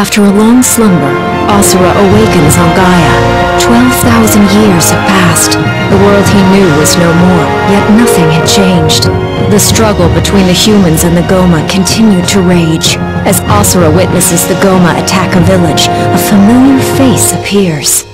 After a long slumber, Asura awakens on Gaia. 12,000 years have passed. The world he knew was no more, yet nothing had changed. The struggle between the humans and the Gohma continued to rage. As Asura witnesses the Gohma attack a village, a familiar face appears.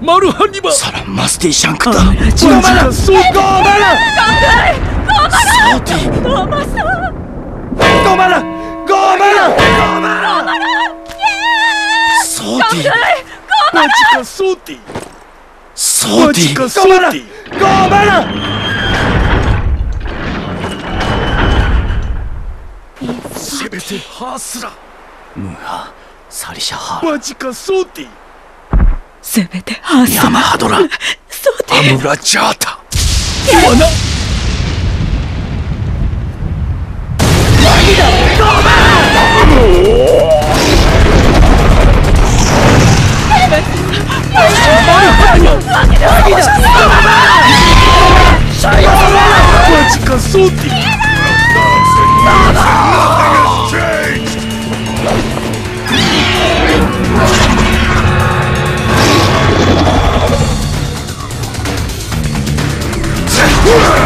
Maruhan di bawah. Salam mesti syangkutan. Kau mana? Sungguh mana? Soti! Soti! Gomara! Gomara! Sebete Hasra! Muha, Sarisha Ha. Majika Soti! Sebete Hasra! Yama Hadora! Soti! Amura Jata! Wana! Pode Kazuki! Nothing has changed! Yeah!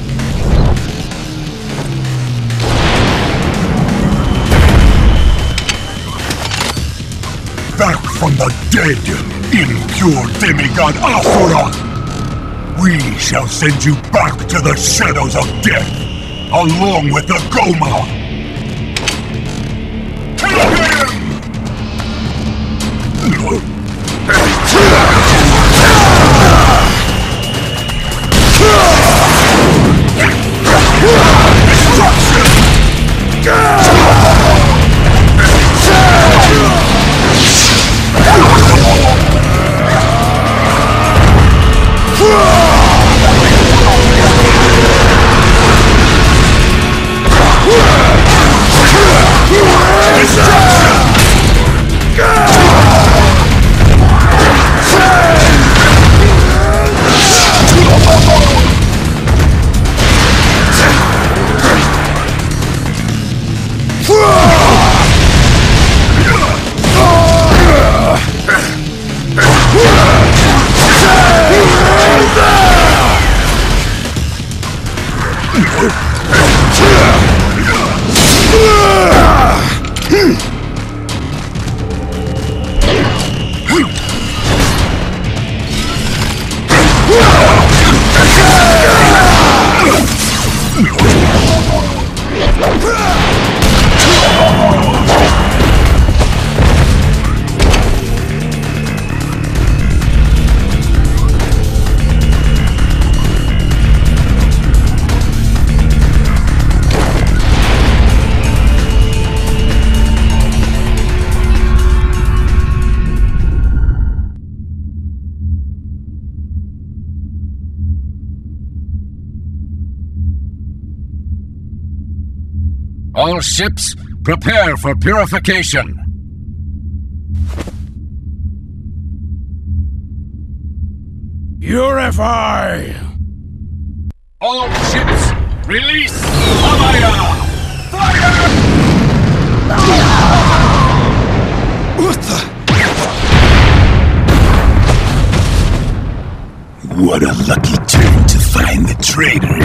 from the dead, impure demigod Asura! We shall send you back to the shadows of death, along with the Gohma! Kill him! Hmm. All ships, prepare for purification. Purify! All ships, release Amaya! Fire! What the? What a lucky turn to find the traitor